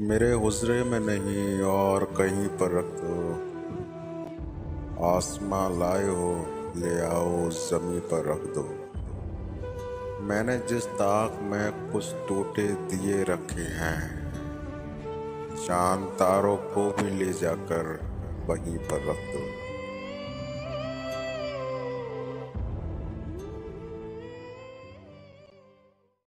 मेरे हुजरे में नहीं और कहीं पर रख दो। आसमां लाए हो, ले आओ जमी पर रख दो। मैंने जिस ताक में कुछ टूटे दिए रखे हैं, चाँद तारों को भी ले जाकर वहीं पर रख दो।